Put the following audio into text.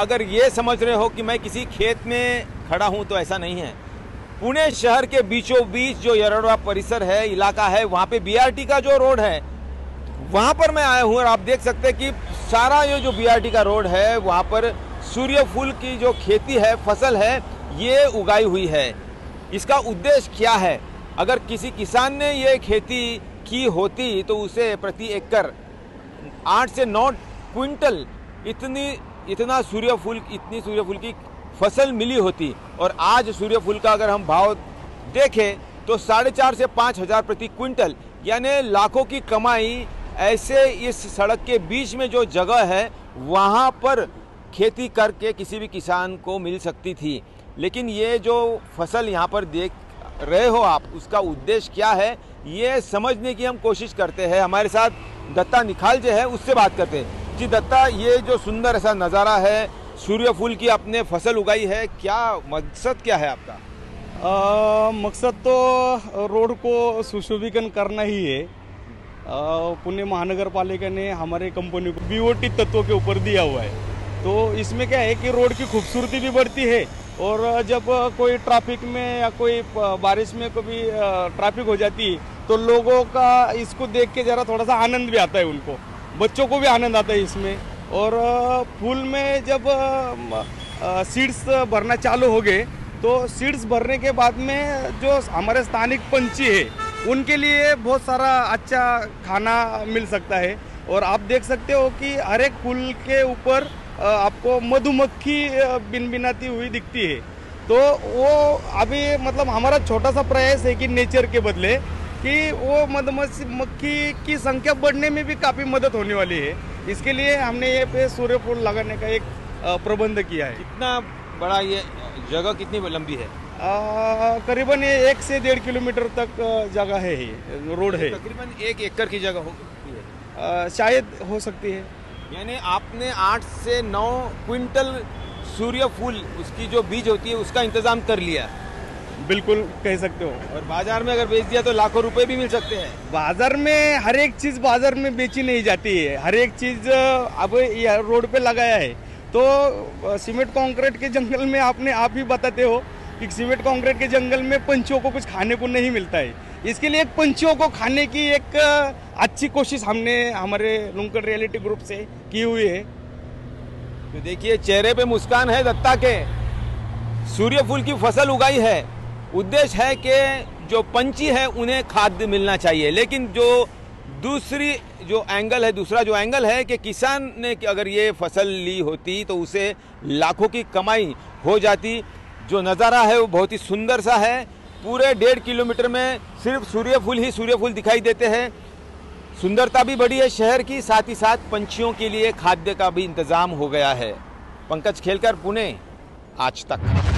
अगर ये समझ रहे हो कि मैं किसी खेत में खड़ा हूँ तो ऐसा नहीं है। पुणे शहर के बीचों बीच जो यरोडा परिसर है, इलाका है, वहाँ पे बीआरटी का जो रोड है, वहाँ पर मैं आया हूँ और आप देख सकते हैं कि सारा ये जो बीआरटी का रोड है, वहाँ पर सूर्यफूल की जो खेती है, फ़सल है, ये उगाई हुई है। इसका उद्देश्य क्या है? अगर किसी किसान ने ये खेती की होती तो उसे प्रति एकड़ आठ से नौ क्विंटल इतनी इतना सूर्यफूल इतनी सूर्यफूल की फ़सल मिली होती और आज सूर्यफूल का अगर हम भाव देखें तो साढ़े चार से पाँच हज़ार प्रति क्विंटल, यानी लाखों की कमाई ऐसे इस सड़क के बीच में जो जगह है, वहाँ पर खेती करके किसी भी किसान को मिल सकती थी। लेकिन ये जो फ़सल यहाँ पर देख रहे हो आप, उसका उद्देश्य क्या है, ये समझने की हम कोशिश करते हैं। हमारे साथ दत्ता निखाल जो है, उससे बात करते हैं। जी दत्ता ये जो सुंदर ऐसा नज़ारा है सूर्यफूल की आपने फ़सल उगाई है क्या मकसद क्या है आपका? आ, मकसद तो रोड को सुशोभीकरण करना ही है। पुणे महानगर पालिका ने हमारे कंपनी को बीओटी तत्वों के ऊपर दिया हुआ है। तो इसमें क्या है कि रोड की खूबसूरती भी बढ़ती है और जब कोई ट्रैफ़िक में या कोई बारिश में कभी ट्रैफ़िक हो जाती है तो लोगों का इसको देख के ज़रा थोड़ा सा आनंद भी आता है उनको। बच्चों को भी आनंद आता है इसमें। और फूल में जब सीड्स भरना चालू हो गए तो सीड्स भरने के बाद में जो हमारे स्थानिक पंछी है, उनके लिए बहुत सारा अच्छा खाना मिल सकता है। और आप देख सकते हो कि हर एक फूल के ऊपर आपको मधुमक्खी बिन बिनाती हुई दिखती है। तो वो अभी मतलब हमारा छोटा सा प्रयास है कि नेचर के बदले कि वो मधुमक्खी की संख्या बढ़ने में भी काफ़ी मदद होने वाली है। इसके लिए हमने ये पे सूर्य फूल लगाने का एक प्रबंध किया है। कितना बड़ा ये जगह कितनी लंबी है? करीबन ये एक से डेढ़ किलोमीटर तक जगह है ये रोड है। तकरीबन एक एकड़ की जगह हो है। शायद हो सकती है। यानी आपने आठ से नौ क्विंटल सूर्यफूल उसकी जो बीज होती है उसका इंतज़ाम कर लिया। बिल्कुल कह सकते हो। और बाज़ार में अगर बेच दिया तो लाखों रुपए भी मिल सकते हैं। बाज़ार में हर एक चीज़ बाज़ार में बेची नहीं जाती है। हर एक चीज़ अब रोड पे लगाया है। तो सीमेंट कंक्रीट के जंगल में आपने आप ही बताते हो कि सीमेंट कंक्रीट के जंगल में पंछियों को कुछ खाने को नहीं मिलता है। इसके लिए एक पंछियों को खाने की एक अच्छी कोशिश हमने हमारे लुंकड़ रियलिटी ग्रुप से की हुई है। तो देखिए चेहरे पे मुस्कान है दत्ता के। सूर्यफूल की फ़सल उगाई है। उद्देश्य है कि जो पंछी है, उन्हें खाद्य मिलना चाहिए। लेकिन जो दूसरी, जो एंगल है, दूसरा जो एंगल है कि किसान ने कि अगर ये फ़सल ली होती तो उसे लाखों की कमाई हो जाती। जो नज़ारा है, वो बहुत ही सुंदर सा है। पूरे डेढ़ किलोमीटर में सिर्फ़ सूर्यफूल ही सूर्यफूल दिखाई देते हैं। सुंदरता भी बढ़ी है शहर की, साथ ही साथ पंछियों के लिए खाद्य का भी इंतज़ाम हो गया है। पंकज खेलकर, पुणे, आज तक।